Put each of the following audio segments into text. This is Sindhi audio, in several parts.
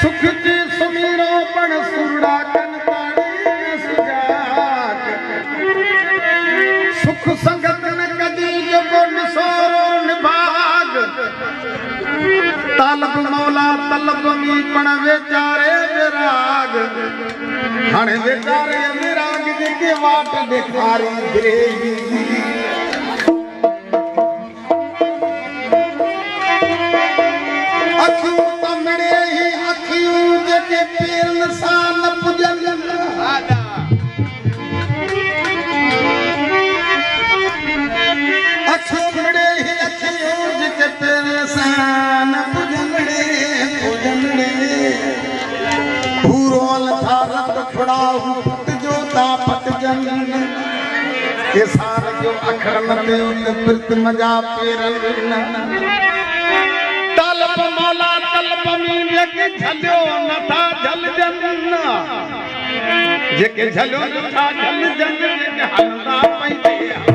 سک جي سميرو پڻ سرڙا ڪن تاڙي سجات. سک سنگت نه ڪدي جبو نسورو نڀاگ طالب مولا طلب مي پڻ ويچاري وراگ. هاڻي ويچاري وراگ جيڪي واٽ ڏيکاري گريوي اکيون جيڪي پيرن سان نه پڄن ڪسان جو اکر نه پيو ته پريت مزا پيرن طلب مولا में जेके झलियो नथा झलजन जेके झलियो नथा झलजन जेके हलंदा पैंदे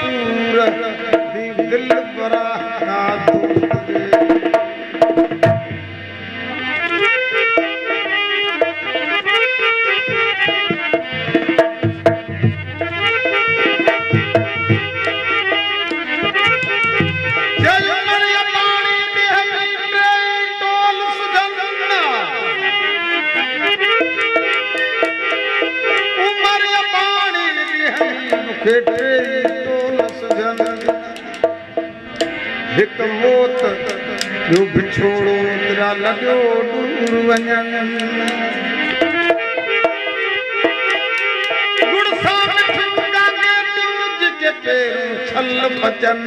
पूर। ڏيتري تون سغن ديتم موچ جو بڇڙو تنهن لڏو دور وڃن گڙسا مٿنگا ڏنج جتيهو خلپ جن